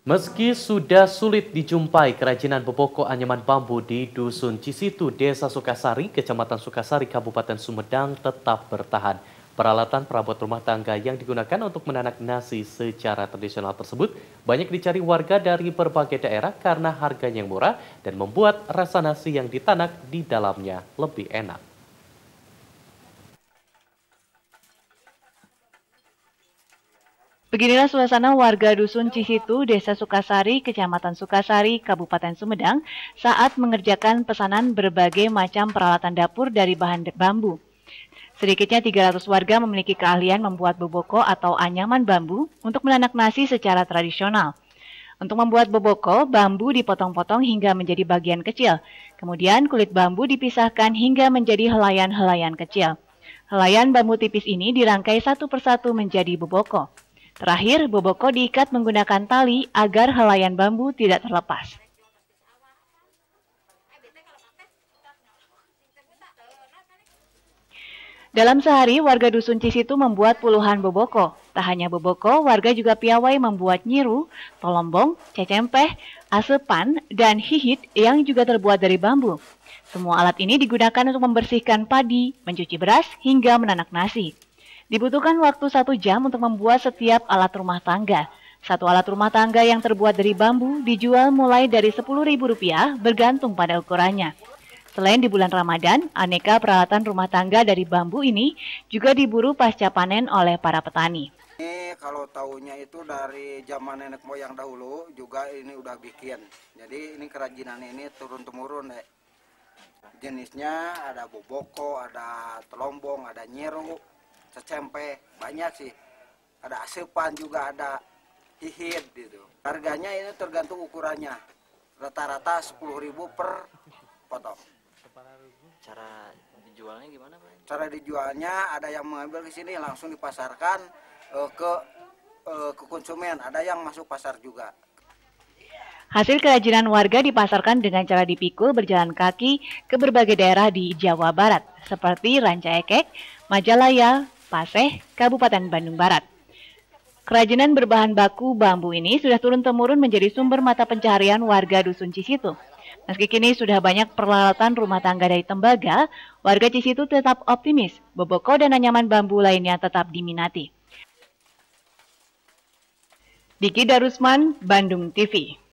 Meski sudah sulit dijumpai kerajinan beboko anyaman bambu di Dusun Cisitu, Desa Sukasari, Kecamatan Sukasari, Kabupaten Sumedang tetap bertahan. Peralatan perabot rumah tangga yang digunakan untuk menanak nasi secara tradisional tersebut banyak dicari warga dari berbagai daerah karena harganya yang murah dan membuat rasa nasi yang ditanak di dalamnya lebih enak. Beginilah suasana warga Dusun Cisitu, Desa Sukasari, Kecamatan Sukasari, Kabupaten Sumedang saat mengerjakan pesanan berbagai macam peralatan dapur dari bahan bambu. Sedikitnya 300 warga memiliki keahlian membuat boboko atau anyaman bambu untuk menanak nasi secara tradisional. Untuk membuat boboko, bambu dipotong-potong hingga menjadi bagian kecil. Kemudian kulit bambu dipisahkan hingga menjadi helaian-helaian kecil. Helaian bambu tipis ini dirangkai satu persatu menjadi boboko. Terakhir, boboko diikat menggunakan tali agar helaian bambu tidak terlepas. Dalam sehari, warga Dusun Cisitu membuat puluhan boboko. Tak hanya boboko, warga juga piawai membuat nyiru, tolombong, cecempeh, asepan, dan hihit yang juga terbuat dari bambu. Semua alat ini digunakan untuk membersihkan padi, mencuci beras, hingga menanak nasi. Dibutuhkan waktu satu jam untuk membuat setiap alat rumah tangga. Satu alat rumah tangga yang terbuat dari bambu dijual mulai dari Rp10.000 bergantung pada ukurannya. Selain di bulan Ramadan, aneka peralatan rumah tangga dari bambu ini juga diburu pasca panen oleh para petani. Ini kalau tahunya itu dari zaman nenek moyang dahulu juga ini udah bikin. Jadi ini kerajinan ini turun-temurun deh. Jenisnya ada boboko, ada telombong, ada nyeru, secempe banyak sih. Ada asupan juga ada hihit gitu. Harganya ini tergantung ukurannya. Rata-rata 10.000 per potong. Cara dijualnya gimana Pak? cara dijualnya ada yang mengambil ke sini langsung dipasarkan uh, ke uh, ke konsumen. Ada yang masuk pasar juga. Hasil kerajinan warga dipasarkan dengan cara dipikul berjalan kaki ke berbagai daerah di Jawa Barat, seperti Rancaekek, Majalaya, Paseh, Kabupaten Bandung Barat. Kerajinan berbahan baku bambu ini sudah turun-temurun menjadi sumber mata pencaharian warga Dusun Cisitu. Meski kini sudah banyak peralatan rumah tangga dari tembaga, warga Cisitu tetap optimis boboko dan anyaman bambu lainnya tetap diminati. Diki Darusman, Bandung TV